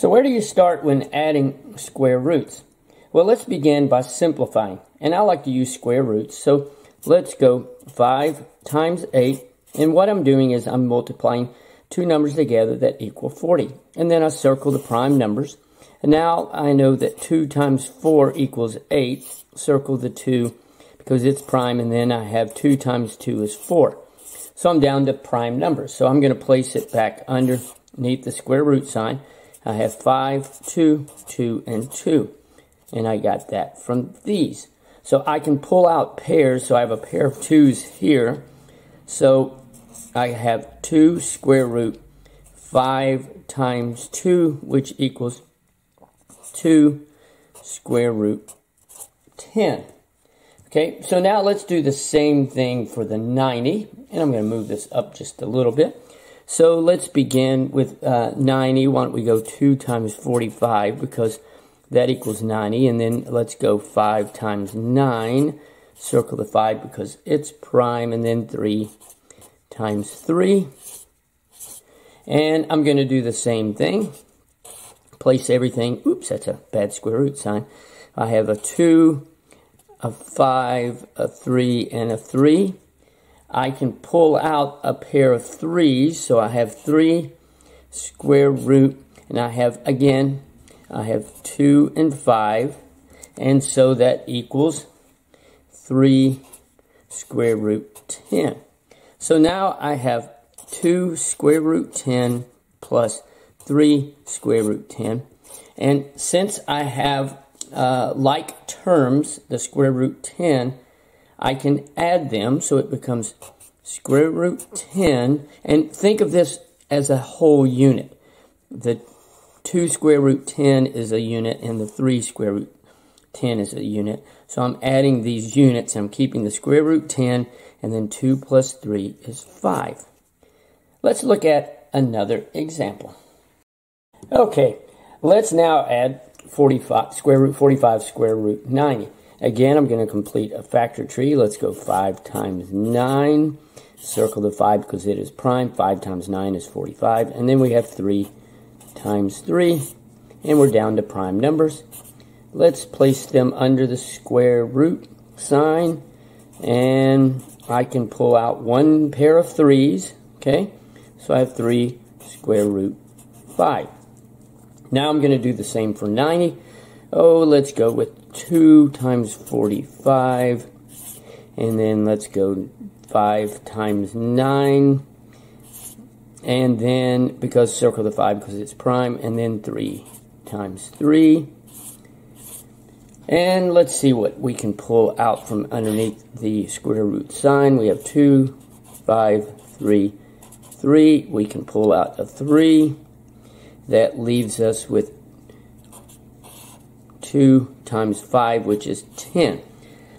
So where do you start when adding square roots? Well, let's begin by simplifying. And I like to use square roots. So let's go 5 times 8. And what I'm doing is I'm multiplying two numbers together that equal 40. And then I circle the prime numbers. And now I know that 2 times 4 equals 8. Circle the 2 because it's prime. And then I have 2 times 2 is 4. So I'm down to prime numbers. So I'm going to place it back underneath the square root sign. I have 5, 2, 2, and 2. And I got that from these. So I can pull out pairs. So I have a pair of 2's here. So I have 2 square root 5 times 2, which equals 2 square root 10. Okay, so now let's do the same thing for the 90. And I'm going to move this up just a little bit. So let's begin with uh, 90. Why don't we go 2 times 45 because that equals 90. And then let's go 5 times 9. Circle the 5 because it's prime. And then 3 times 3. And I'm going to do the same thing. Place everything. Oops, that's a bad square root sign. I have a 2, a 5, a 3, and a 3. I can pull out a pair of threes. So I have three square root, and I have, again, I have two and five. And so that equals three square root 10. So now I have 2 square root 10 plus 3 square root 10. And since I have uh, like terms, the square root 10, I can add them so it becomes square root 10. And think of this as a whole unit. The 2 square root 10 is a unit and the 3 square root 10 is a unit. So I'm adding these units. I'm keeping the square root 10 and then 2 plus 3 is 5. Let's look at another example. Okay, let's now add 45 square root 45 square root 90. Again, I'm going to complete a factor tree. Let's go 5 times 9. Circle the 5 because it is prime. 5 times 9 is 45. And then we have 3 times 3. And we're down to prime numbers. Let's place them under the square root sign. And I can pull out one pair of 3's. Okay? So I have 3 square root 5. Now I'm going to do the same for 90. Oh, let's go with 2 times 45. And then let's go 5 times 9. And then, because circle the 5 because it's prime. And then 3 times 3. And let's see what we can pull out from underneath the square root sign. We have 2, 5, 3, 3. We can pull out a 3. That leaves us with 2 times 5, which is 10.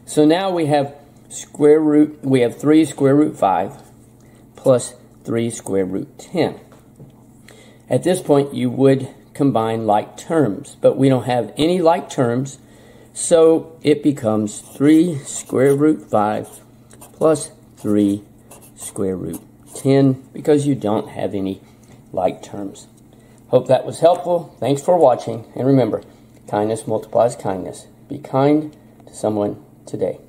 So now we have square root, we have 3 square root 5 plus 3 square root 10. At this point, you would combine like terms, but we don't have any like terms, so it becomes 3 square root 5 plus 3 square root 10 because you don't have any like terms. Hope that was helpful. Thanks for watching, and remember, Kindness multiplies kindness. Be kind to someone today.